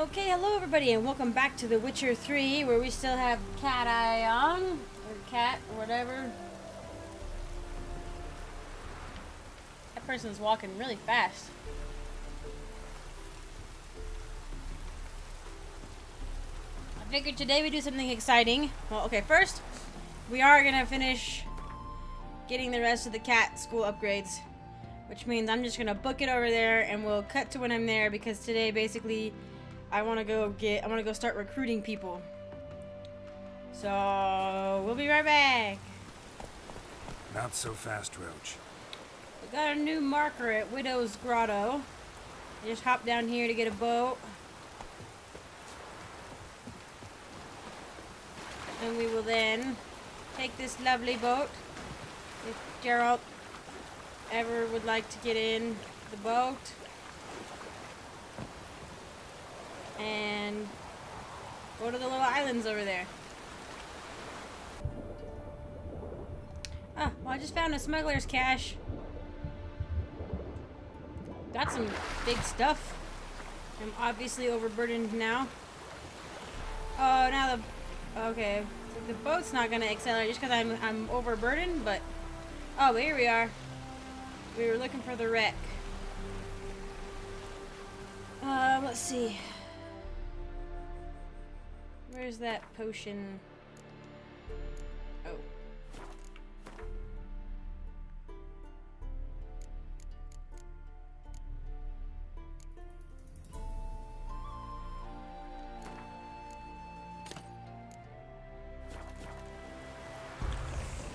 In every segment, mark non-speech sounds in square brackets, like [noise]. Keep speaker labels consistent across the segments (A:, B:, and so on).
A: Okay, hello everybody, and welcome back to The Witcher 3, where we still have Cat Eye on, or Cat, or whatever. That person's walking really fast. I figured today we do something exciting. Well, okay, first, we are gonna finish getting the rest of the cat school upgrades, which means I'm just gonna book it over there, and we'll cut to when I'm there, because today, basically, I want to go get, I want to go start recruiting people. So, we'll be right back.
B: Not so fast, Roach.
A: We got a new marker at Widow's Grotto. I just hop down here to get a boat. And we will then take this lovely boat. If Geralt ever would like to get in the boat. And go to the little islands over there. Ah, well I just found a smuggler's cache. Got some big stuff. I'm obviously overburdened now. Oh, now the... Okay. So the boat's not going to accelerate just because I'm, I'm overburdened, but... Oh, here we are. We were looking for the wreck. Uh, let's see. Where's that potion? Oh.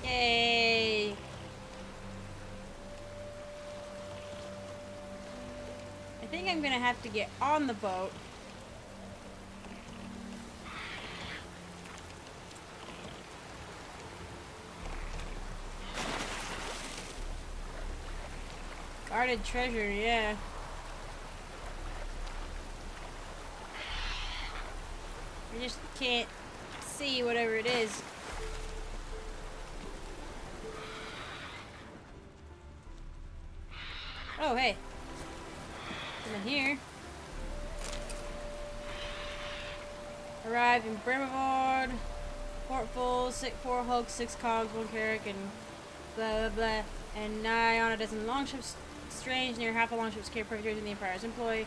A: Yay! I think I'm gonna have to get on the boat. Guarded treasure, yeah. I just can't see whatever it is. Oh, hey. Come in here. Arrived in Bremervoord. Port full, six, four hulks, six cogs, one carrack, and blah blah blah. And nigh on a dozen longships strange, near half a longship's carry perfect in the Empire's employ.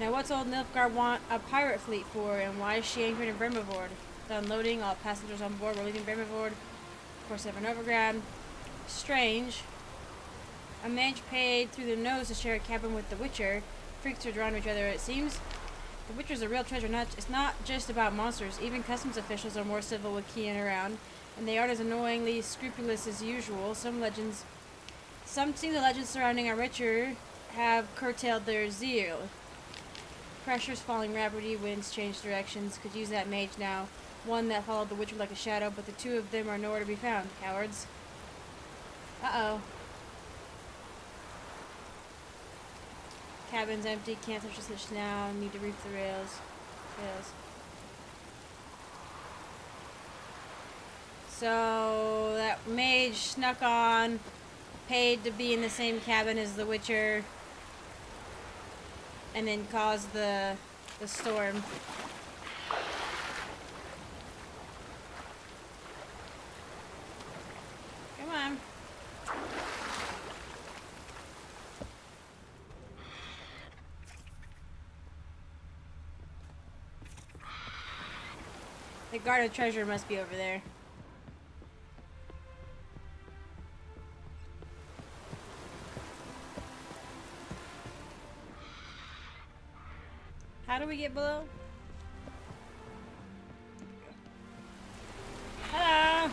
A: Now what's old Nilfgaard want a pirate fleet for, and why is she anchored in Bremervoord? The unloading, all passengers on board we're leaving course, have an overgrad. Strange. A mage paid through the nose to share a cabin with the Witcher. Freaks are drawn to each other, it seems. The Witcher's a real treasure. Not It's not just about monsters. Even customs officials are more civil with Kian around, and they aren't as annoyingly scrupulous as usual. Some legends... Some seem the legends surrounding our Witcher have curtailed their zeal. Pressure's falling rapidly, winds change directions. Could use that mage now. One that followed the Witcher like a shadow, but the two of them are nowhere to be found. Cowards. Uh-oh. Cabin's empty. Can't touch the switch now. Need to reef the rails. Rails. So that mage snuck on, paid to be in the same cabin as the Witcher, and then caused the the storm. Come on. The guarded treasure must be over there. How do we get below? Hello!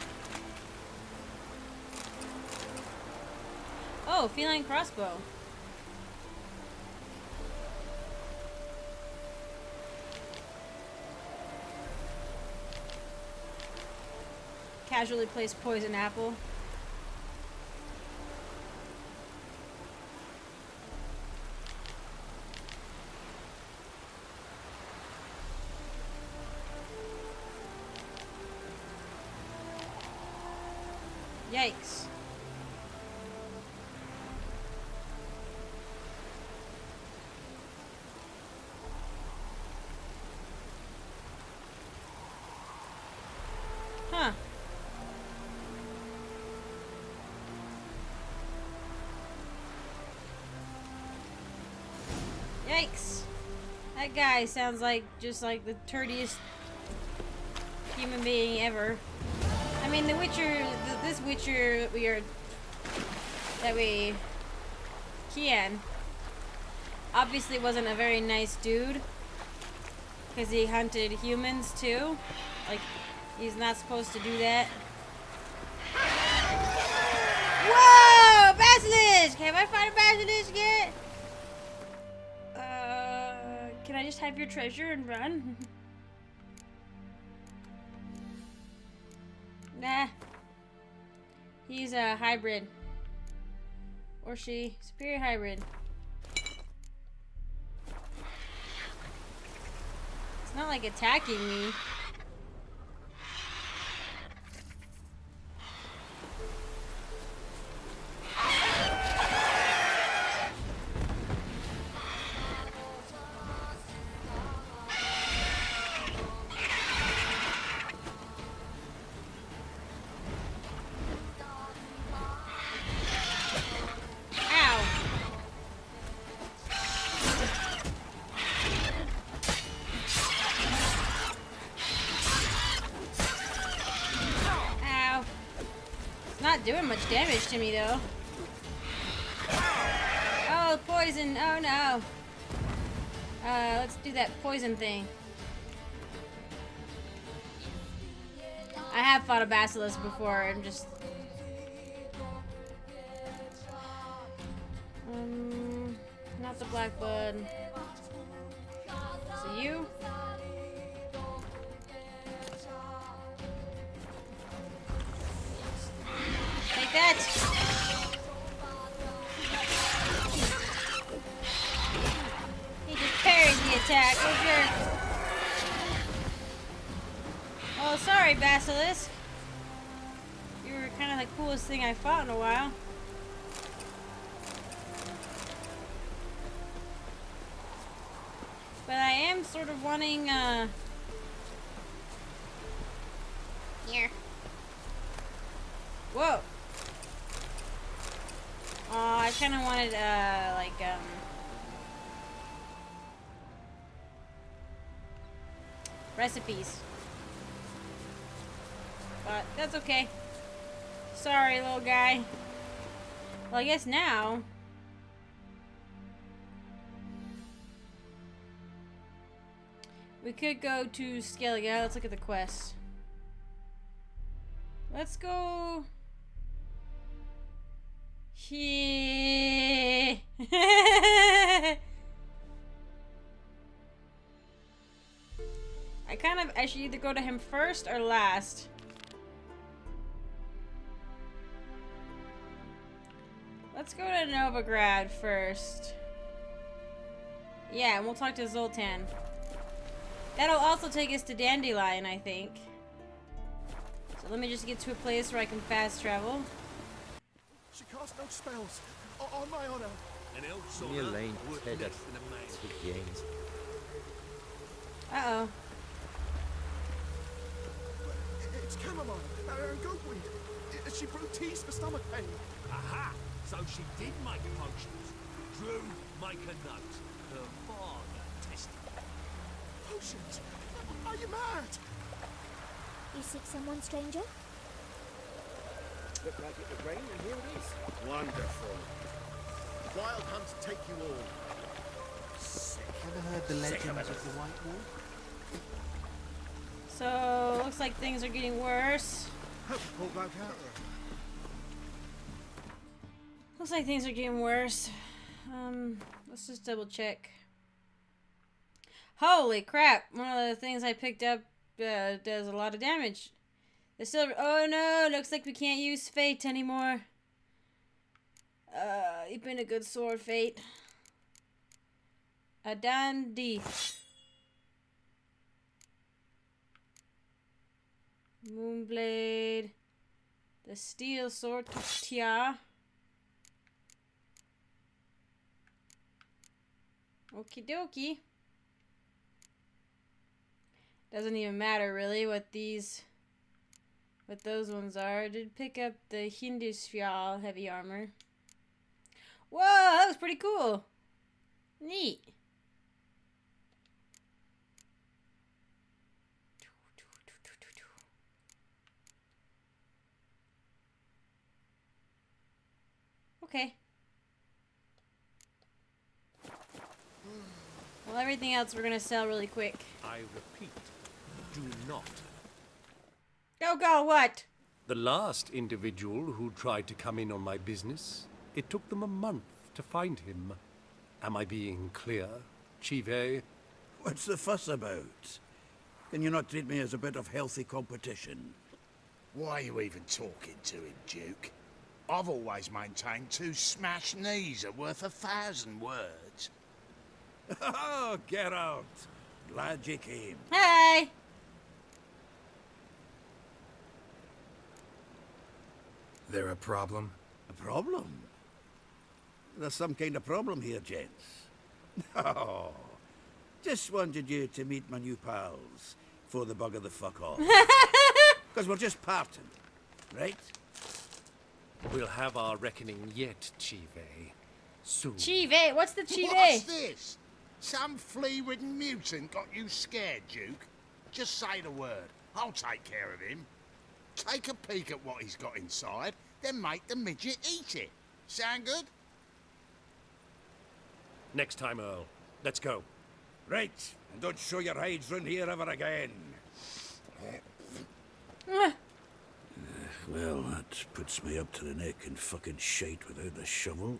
A: Oh, feline crossbow. Casually placed poison apple. Huh. Yikes. That guy sounds like just like the turdiest human being ever. I mean, the Witcher, this Witcher we are, that we, Kian, obviously wasn't a very nice dude. Because he hunted humans too. Like, he's not supposed to do that. Whoa! Basilisk! Have I found a basilisk yet? Uh, can I just have your treasure and run? [laughs] nah. He's a hybrid. Or she. Superior hybrid. It's not like attacking me. Doing much damage to me though. Oh, poison. Oh no. Uh, let's do that poison thing. I have fought a basilisk before and just that! He just parried the attack. Oh. Oh, sorry, Basilisk. You were kind of the coolest thing I fought in a while. But I am sort of wanting, uh... Here. Whoa. Kind of wanted, uh, like, um... Recipes. But that's okay. Sorry, little guy. Well, I guess now... We could go to Skellige. Let's look at the quest. Let's go here. [laughs] I kind of I should either go to him first or last. Let's go to Novigrad first. Yeah, and we'll talk to Zoltan. That'll also take us to Dandelion, I think. So let me just get to a place where I can fast travel.
C: She cast no spells. O- on my honor.
D: An elf's
E: Near
D: honor
E: lane,
D: worth
E: head
D: less
E: up
D: than a man.
E: to gains.
A: Uh-oh.
C: It's chamomile uh, and goatweed. She brewed teas for stomach pain.
D: Aha! So she did make potions. Drew, make a note. Her father tested.
C: Potions? Are you mad?
F: You seek someone, stranger?
G: Looked like it would rain, and here it is.
C: Wonderful. Wild hunts take you all.
H: Ever heard the legend of the White Wolf?
A: So, looks like things are getting worse.
C: Hope you back out there.
A: Looks like things are getting worse. Um, let's just double check. Holy crap! One of the things I picked up uh, does a lot of damage. The silver. Oh no! Looks like we can't use fate anymore. Uh, you've been a good sword, fate. A dandy. Moonblade. The steel sword, Tia. Okie dokie. Doesn't even matter really what these what those ones are. I did pick up the Hindarsfjall heavy armor. Whoa, that was pretty cool. Neat. Okay. Well, everything else we're gonna sell really quick.
D: I repeat, do not.
A: Go, go, what?
E: The last individual who tried to come in on my business, it took them a month to find him. Am I being clear, Chivay?
I: What's the fuss about? Can you not treat me as a bit of healthy competition?
J: Why are you even talking to him, Duke? I've always maintained two smashed knees are worth a thousand words. [laughs]
I: Oh, Geralt! Glad you came.
A: Hey!
B: There a problem?
I: A problem? There's some kind of problem here, gents. No. [laughs] Oh, just wanted you to meet my new pals for the bugger the fuck off. [laughs] Because we're just parting, right?
E: We'll have our reckoning yet, Chivay. Soon.
A: Chivay, what's the Chive?
J: What's this? Some flea-ridden mutant got you scared, Duke? Just say the word. I'll take care of him. Take a peek at what he's got inside, then make the midget eat it. Sound good?
E: Next time, Earl. Let's go.
I: Right, and don't show your hides round here ever again.
A: Mwah.
I: Uh, well, that puts me up to the neck in fucking shite without the shovel.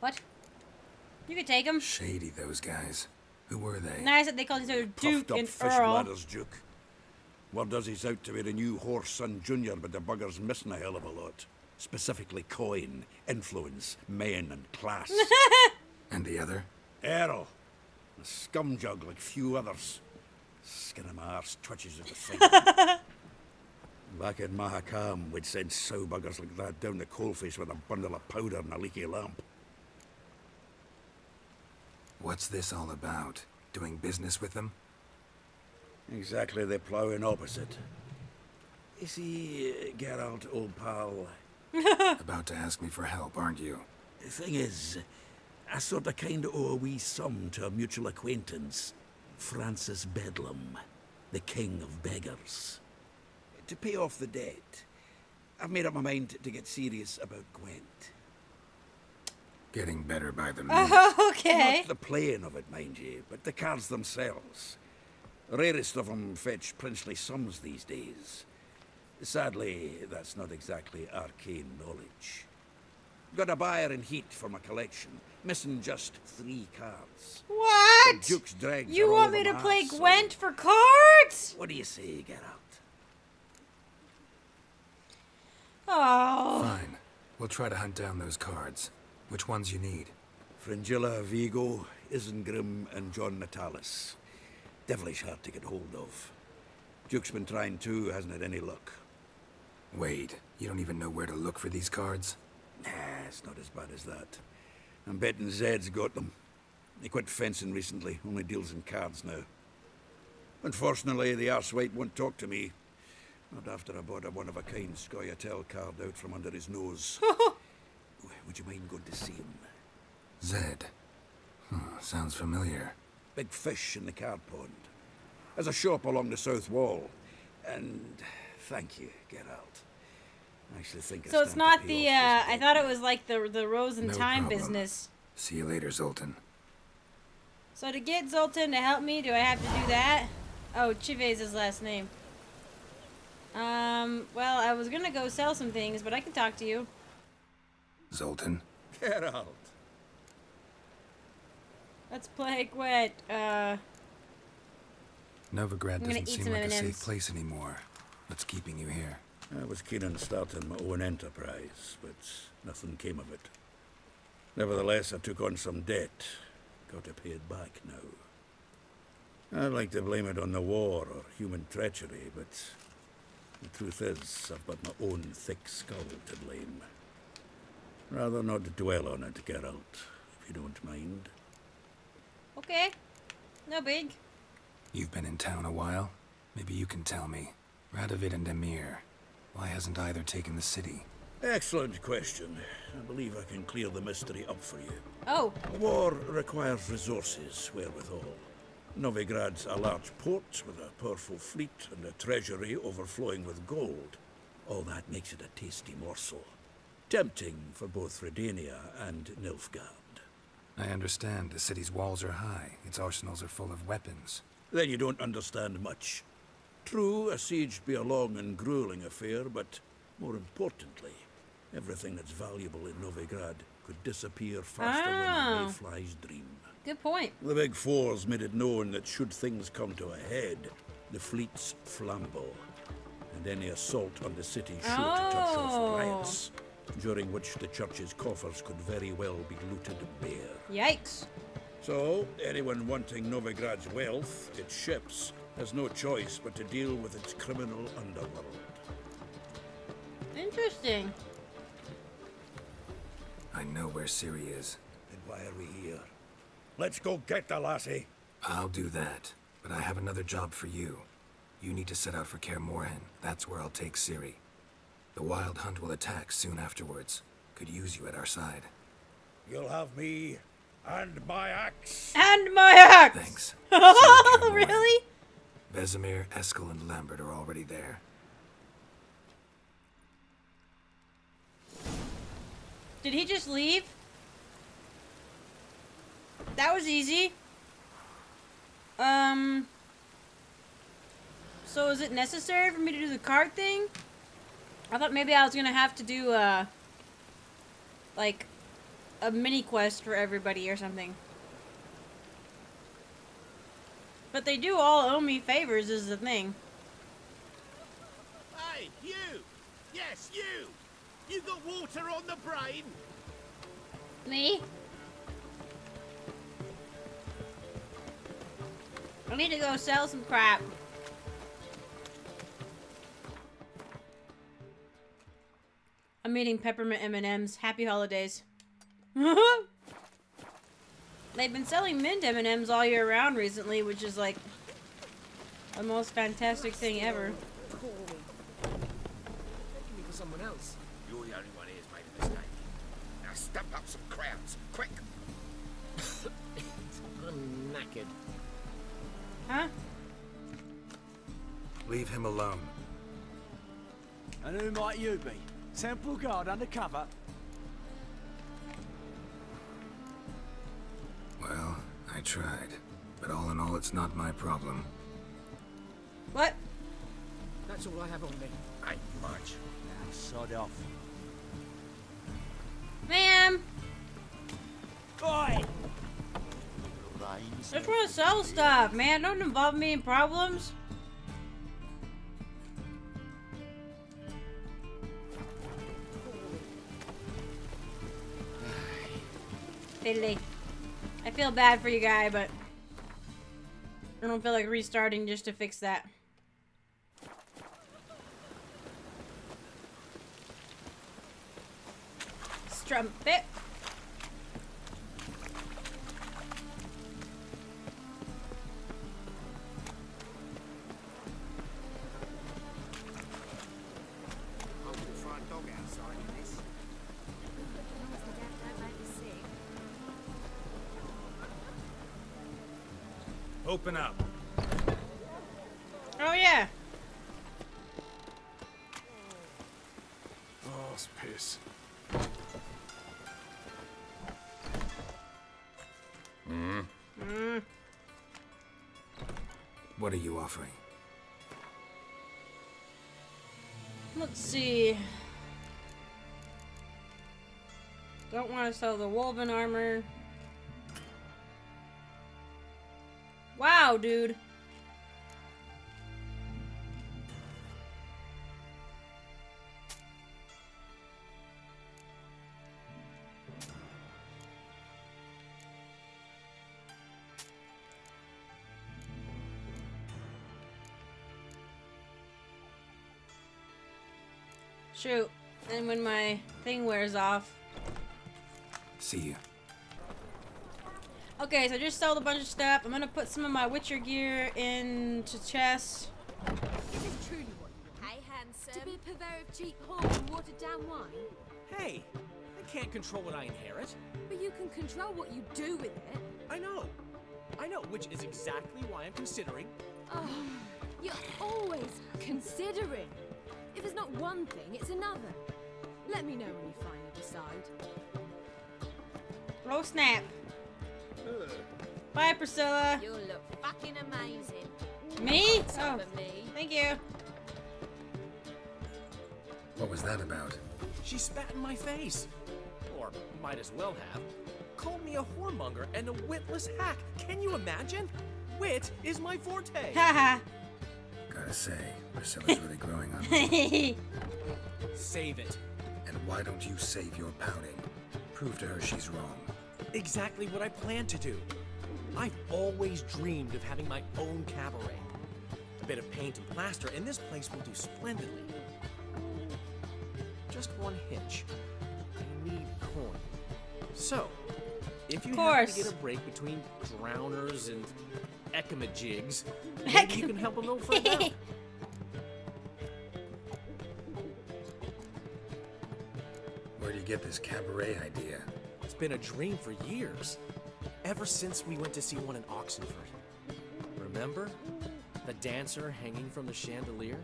A: What? You could take him.
B: Shady, those guys. Who were they?
A: Nice that they called each other Duke
I: Puffed up
A: and
I: fish
A: Earl.
I: bladders, Duke. Word does he's out to be the new Whoreson junior, but the bugger's missing a hell of a lot. Specifically coin, influence, men, and class. [laughs]
B: And the other?
I: Errol. A scumjug like few others. Skin of my arse twitches at the sight. [laughs] Back in Mahakam, we'd send sow buggers like that down the coalface with a bundle of powder and a leaky lamp.
B: What's this all about? Doing business with them?
I: Exactly the ploughing opposite. You see, uh, Geralt, old pal, [laughs]
B: About to ask me for help, aren't you?
I: the thing is, I sort of kind of owe a wee sum to a mutual acquaintance, Francis Bedlam, the king of beggars. To pay off the debt, I've made up my mind to get serious about Gwent.
B: Getting better by the [laughs] minute.
A: okay.
I: Not the playing of it, mind you, but the cards themselves. Rarest of them fetch princely sums these days. Sadly, that's not exactly arcane knowledge. Got a buyer in heat for my collection, missing just three cards. What? The
A: What?
I: Duke's dregs
A: You
I: are
A: want
I: over
A: me to
I: my
A: play
I: ass, so-
A: Gwent for cards?
I: What do you say, Geralt?
A: Oh.
B: Fine. We'll try to hunt down those cards. Which ones you need?
I: Fringilla, Vigo, Isengrim, and John Natalis. Devilish hard to get hold of. Duke's been trying too, hasn't had any luck.
B: Wade, you don't even know where to look for these cards?
I: Nah, it's not as bad as that. I'm betting Zed's got them. He quit fencing recently, only deals in cards now. Unfortunately, the arsewite won't talk to me. Not after I bought a one-of-a-kind Scoia'tael card out from under his nose. [laughs] Would you mind going to see him?
B: Zed. Hmm, sounds familiar.
I: Big fish in the card pond. There's a shop along the south wall. And thank you, Geralt. I actually think
A: So it's
I: time to
A: not
I: pay
A: the, uh, I thought it was like the the Rose and
B: No
A: Time
B: problem.
A: business.
B: See you later, Zoltan.
A: So to get Zoltan to help me, do I have to do that? Oh, Chivay is his last name. Um, well, I was gonna go sell some things, but I can talk to you.
B: Zoltan?
I: Geralt.
A: Let's play Gwent. Uh,
B: Novigrad doesn't seem like a safe place anymore. What's keeping you here?
I: I was keen on starting my own enterprise, but nothing came of it. Nevertheless, I took on some debt. Got to pay it back now. I'd like to blame it on the war or human treachery, but the truth is, I've got my own thick skull to blame. Rather not dwell on it, Geralt, if you don't mind.
A: okay. No big.
B: You've been in town a while? Maybe you can tell me. Radovid and Emhyr. Why hasn't either taken the city?
I: Excellent question. I believe I can clear the mystery up for you.
A: Oh,
I: War requires resources wherewithal. Novigrad's a large port with a powerful fleet and a treasury overflowing with gold. All that makes it a tasty morsel. Tempting for both Redania and Nilfgaard.
B: I understand the city's walls are high, its arsenals are full of weapons.
I: Then you don't understand much. True, a siege be a long and grueling affair, but more importantly, everything that's valuable in Novigrad could disappear faster than a
A: Ah.
I: mayfly's dream.
A: good point.
I: The Big Four's made it known that should things come to a head, the fleet's flammable, and any assault on the city sure to touch off
A: Oh.
I: riots, during which the church's coffers could very well be looted bare.
A: Yikes.
I: So, anyone wanting Novigrad's wealth, its ships, has no choice but to deal with its criminal underworld.
A: Interesting.
B: I know where Ciri is.
I: Then why are we here? Let's go get the lassie.
B: I'll do that, but I have another job for you. You need to set out for Kaer Morhen. That's where I'll take Ciri. The Wild Hunt will attack soon afterwards. Could use you at our side.
I: You'll have me and my axe.
A: And my axe!
B: Thanks. [laughs]
A: Oh, really?
B: Vesemir, Eskel, and Lambert are already there.
A: Did he just leave? That was easy. Um. So is it necessary for me to do the card thing? I thought maybe I was gonna have to do uh like a mini quest for everybody or something. But they do all owe me favors is the thing.
D: Hey, you! Yes, you! You got water on the brain?
A: Me? I need to go sell some crap. I'm eating peppermint M&Ms. Happy holidays. [laughs] They've been selling mint M&Ms all year round recently, which is like the most fantastic thing ever.
G: Corey. Taking me for someone else.
J: You're the only one here's made a mistake. Now step up some crowds, quick! [coughs]
G: I'm knackered.
A: Huh?
B: Leave him alone.
K: And who might you be? Temple Guard undercover?
B: I tried. But all in all, it's not my problem.
A: What?
G: That's all I have on me.
J: Ain't much.
K: Now, sod off.
A: Ma'am!
K: Oi!
A: I just want to sell stuff, man. Don't involve me in problems. Fiddly. I feel bad for you, guy, but I don't feel like restarting just to fix that. Strumpet.
B: Open up.
A: Oh yeah.
C: Oh, it's piss.
A: Mm.
B: What are you offering?
A: Let's see. Don't want to sell the woven armor. Wow, dude. Shoot. And when my thing wears off.
B: See you.
A: Okay, so I just sold a bunch of stuff. I'm gonna put some of my Witcher gear into chests.
F: Is this truly what you
L: Hey, handsome. To be a purveyor of cheap whore and watered down wine?
G: Hey, I can't control what I inherit.
L: But you can control what you do with it.
G: I know. I know, which is exactly why I'm considering.
L: Oh, you're always considering. If it's not one thing, it's another. Let me know when you finally decide.
A: Oh snap. Bye, Priscilla.
L: You'll look fucking amazing.
A: Me?
L: Top
A: Oh,
L: me.
A: thank you.
B: What was that about?
G: She spat in my face. Or might as well have. Called me a whoremonger and a witless hack. Can you imagine? Wit is my forte.
A: Haha.
B: Gotta say, Priscilla's really growing on me. [laughs]
G: Save it.
B: And why don't you save your pouting? Prove to her she's wrong.
G: Exactly what I plan to do. I've always dreamed of having my own cabaret. A bit of paint and plaster, and this place will do splendidly. Just one hitch. I need coin. So, if you
A: Of
G: happen to get a break between drowners and ekamajigs, [laughs] maybe you can help a little further out. [laughs]
B: Where do you get this cabaret idea?
G: It's been a dream for years. Ever since we went to see one in Oxenfurt. Remember? The dancer hanging from the chandelier?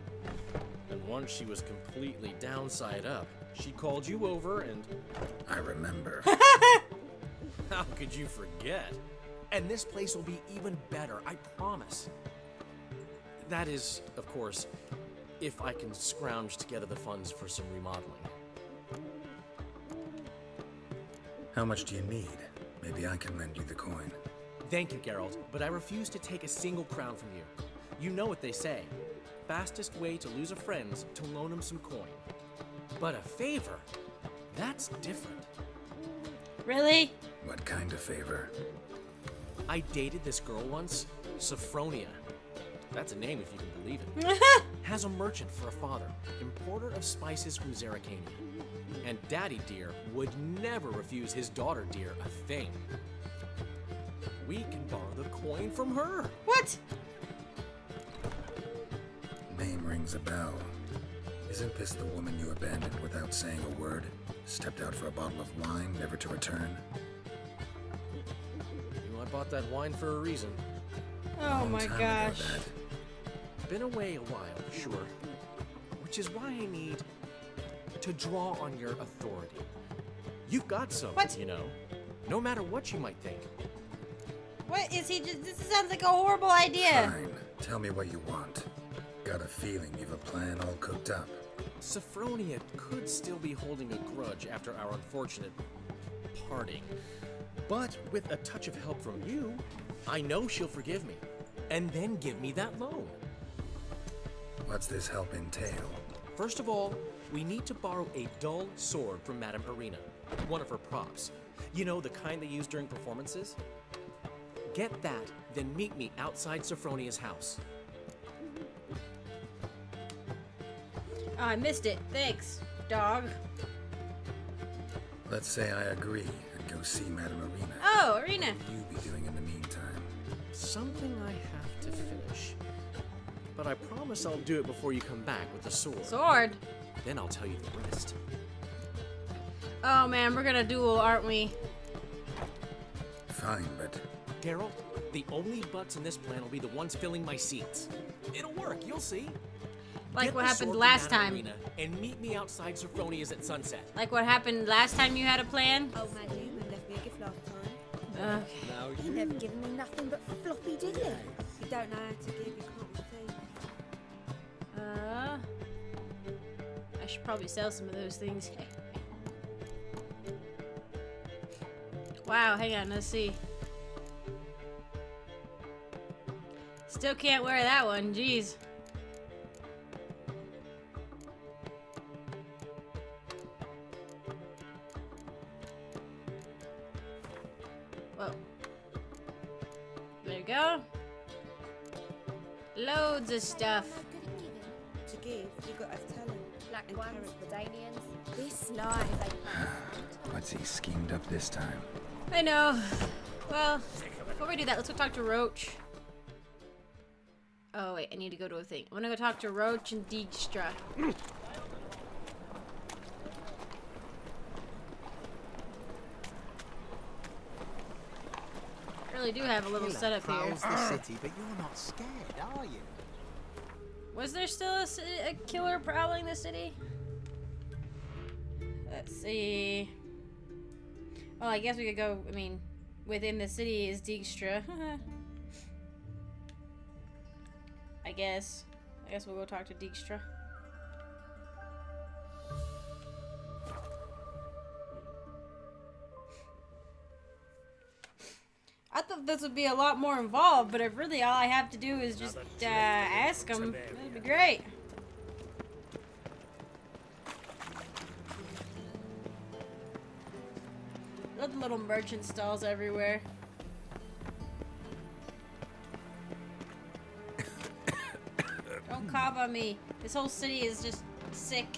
G: And once she was completely downside up, she called you over and.
B: I remember. [laughs]
G: How could you forget? And this place will be even better, I promise. That is, of course, if I can scrounge together the funds for some remodeling.
B: How much do you need? Maybe I can lend you the coin.
G: Thank you, Geralt, but I refuse to take a single crown from you. You know what they say. Fastest way to lose a friend's to loan him some coin. But a favor? That's different.
A: Really?
B: What kind of favor?
G: I dated this girl once, Sophronia. That's a name if you can believe it. [laughs] Has a merchant for a father, importer of spices from Zerrikania. And Daddy Dear would never refuse his daughter Dear a thing. We can borrow the coin from her.
A: What?
B: Name rings a bell. Isn't this the woman you abandoned without saying a word? Stepped out for a bottle of wine, never to return?
G: You know, I bought that wine for a reason.
A: Oh
B: Long
A: my
B: time ago,
A: gosh.
G: Been away a while, sure. Which is why I need to draw on your authority. You've got some,
A: What?
G: you know. No matter what you might think.
A: What is he just? This sounds like a horrible idea.
B: Fine. Tell me what you want. Got a feeling you've a plan all cooked up.
G: Sophronia could still be holding a grudge after our unfortunate parting. But with a touch of help from you, I know she'll forgive me. And then give me that loan.
B: What's this help entail?
G: First of all, we need to borrow a dull sword from Madame Irina, one of her props. You know, the kind they use during performances? Get that, then meet me outside Sophronia's house.
A: Oh, I missed it. Thanks, dog.
B: Let's say I agree and go see Madame Irina.
A: Oh, Irina.
B: What will you be doing in the meantime?
G: Something I have to finish. But I promise I'll do it before you come back with the sword.
A: Sword.
G: Then I'll tell you the rest.
A: Oh man, we're gonna duel, aren't we?
B: Fine, but
G: Geralt, the only butts in this plan will be the ones filling my seats. It'll work, you'll see.
A: Like
G: Get
A: what happened last time.
G: Irina and meet me outside Sophronia's at sunset.
A: Like what happened last time you had a plan?
F: Oh, my Newman left me a gift last time.
A: Okay.
G: Now
F: You never given me nothing but floppy, did you? You don't know how to give, you can't receive.
A: Uh, I should probably sell some of those things. wow, hang on, let's see. Still can't wear that one, jeez. There you go. Loads of stuff.
B: What's he schemed up this time?
A: I know. Well, before we do that, let's go talk to Roche. Oh wait, I need to go to a thing. I'm gonna go talk to Roche and Dijkstra. really do have a little
H: Miller
A: setup here.
H: prowls the city, but you're not scared, are you?
A: Was there still a, a killer prowling the city? Let's see. Well, I guess we could go. I mean, within the city is Dijkstra. [laughs] I guess. I guess we'll go talk to Dijkstra. I thought this would be a lot more involved, but if really all I have to do is just uh, ask him, that'd be great. Look, little merchant stalls everywhere. Don't cough on me. This whole city is just sick.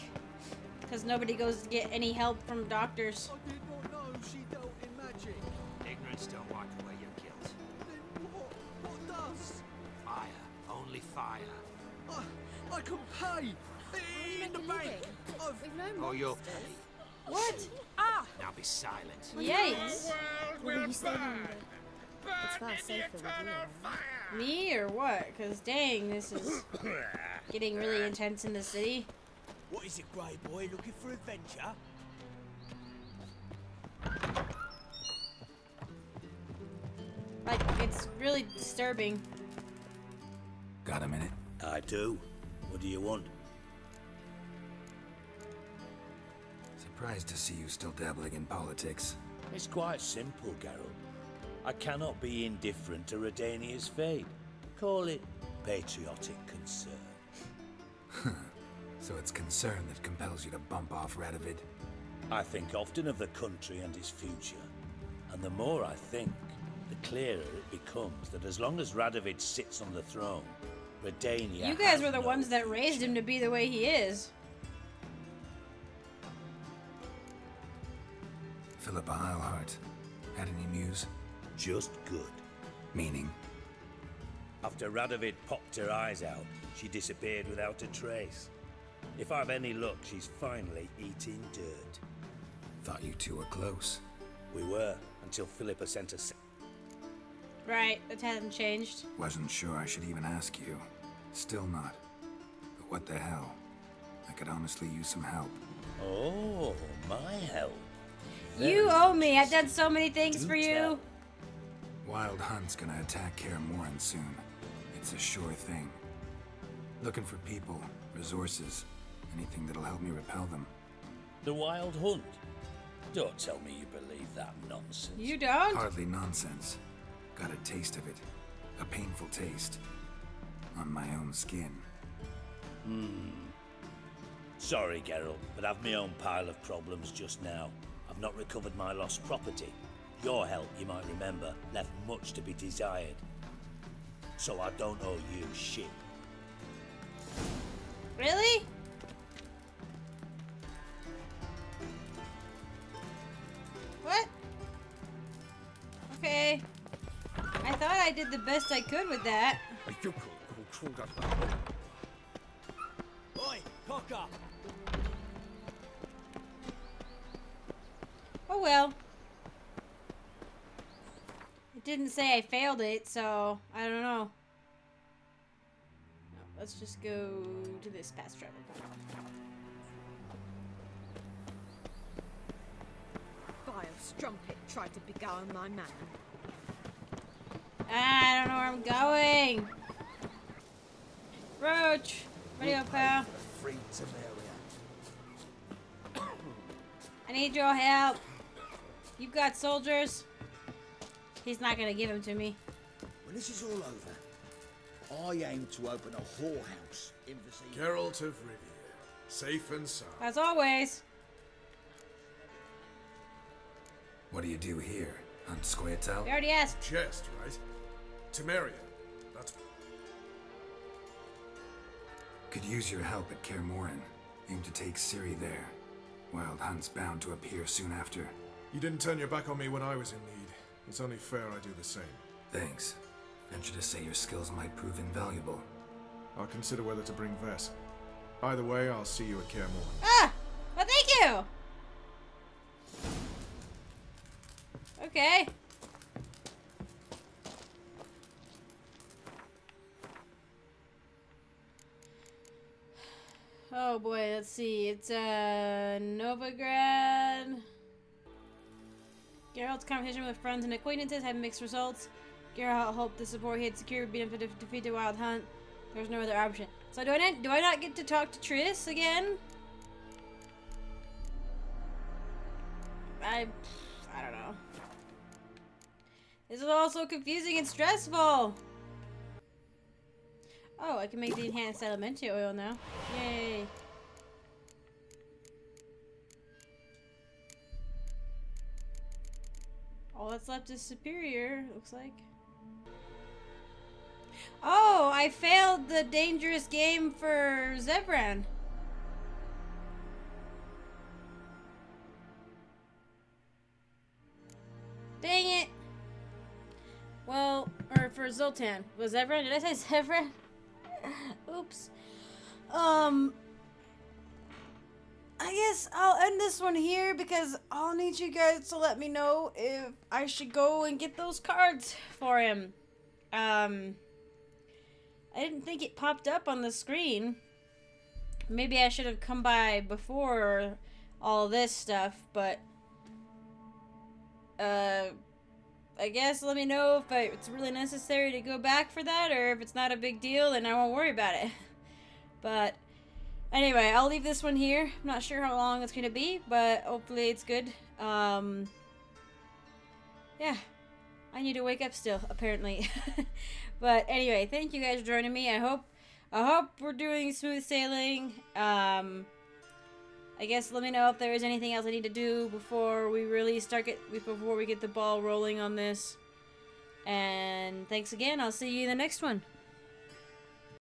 A: Because nobody goes to get any help from doctors.
K: I did not know she dealt in magic.
D: Ignorance don't wipe away your guilt.
K: Then what? What does?
D: Fire. Only fire.
K: I, I can pay. In the bank. I've
L: We've no
D: Oh, you'll pay.
A: What?
D: Now be silent.
A: Yikes.
L: Well, you stay longer. It's far safer with you.
A: Me or what? Because dang, this is [coughs] getting really intense in the city.
K: What is it, Grey Boy? Looking for adventure?
A: Like, it's really disturbing.
B: Got a minute?
I: I do. What do you want?
B: Surprised to see you still dabbling in politics.
M: It's quite simple, Geralt. I cannot be indifferent to Redania's fate. Call it patriotic concern. [laughs]
B: So it's concern that compels you to bump off Radovid?
M: I think often of the country and its future. And the more I think, the clearer it becomes that as long as Radovid sits on the throne, Redania
A: You guys were the
M: no
A: ones that raised him to be the way he is.
B: Philippa Eilhart. Had any news?
M: Just good.
B: Meaning?
M: After Radovid popped her eyes out, she disappeared without a trace. If I've any luck, she's finally eating dirt.
B: Thought you two were close.
M: We were, until Philippa sent us.
A: Right, that hasn't changed.
B: Wasn't sure I should even ask you. Still not. But what the hell? I could honestly use some help.
M: Oh, my help.
A: You owe me. I've done so many things
M: Do
A: for you.
M: tell.
B: Wild Hunt's gonna attack Kaer Morhen soon. It's a sure thing. Looking for people, resources, anything that'll help me repel them.
M: The Wild Hunt? Don't tell me you believe that nonsense.
A: You don't?
B: Hardly nonsense. Got a taste of it. A painful taste. On my own skin.
M: Hmm. Sorry, Geralt, but I've my own pile of problems just now. I've not recovered my lost property. Your help, you might remember, left much to be desired. So I don't owe you shit.
A: Really? What? Okay. I thought I did the best I could with that.
K: Oi, cock up.
A: Oh well. It didn't say I failed it, so I don't know. No, let's just go to this fast travel.
L: Vile strumpet tried to beguile my man.
A: Ah, I don't know where I'm going. Roche, radio pal.
H: Free
A: I need your help. You've got soldiers. He's not gonna give them to me.
H: When this is all over, I aim to open a whorehouse in the
C: Geralt of Rivia, safe and sound.
A: As always.
B: What do you do here? Hunt Squirtle?
A: We already asked.
C: Chest, right? Temeria. That's
B: Could use your help at Kaer Morhen. Aim to take Ciri there. Wild Hunt's bound to appear soon after.
C: You didn't turn your back on me when I was in need. It's only fair I do the same.
B: Thanks. Venture to say your skills might prove invaluable.
C: I'll consider whether to bring Ves. Either way, I'll see you at Kaer Morhen.
A: Ah! Well, thank you! Okay. [sighs] Oh boy, let's see. It's uh Novigrad. Geralt's conversation with friends and acquaintances had mixed results. Geralt hoped the support he had secured would be enough to def- defeat the Wild Hunt. There was no other option. So do I not, do I not get to talk to Triss again? I I don't know. This is all so confusing and stressful. Oh, I can make the enhanced elemental oil now. Yay. All that's left is superior, looks like. Oh, I failed the dangerous game for Zebran. Dang it. Well, or for Zoltan. Was Zebran? Did I say Zebran? [laughs] Oops. Um, I guess I'll end this one here because I'll need you guys to let me know if I should go and get those cards for him. Um, I didn't think it popped up on the screen. Maybe I should have come by before all this stuff, but uh, I guess let me know if I, it's really necessary to go back for that, or if it's not a big deal, then I won't worry about it. [laughs] But anyway, I'll leave this one here. I'm not sure how long it's gonna be, but hopefully it's good. Um, yeah, I need to wake up still, apparently. [laughs] but anyway, thank you guys for joining me. I hope I hope we're doing smooth sailing. Um, I guess let me know if there is anything else I need to do before we really start get before we get the ball rolling on this. And thanks again. I'll see you in the next one.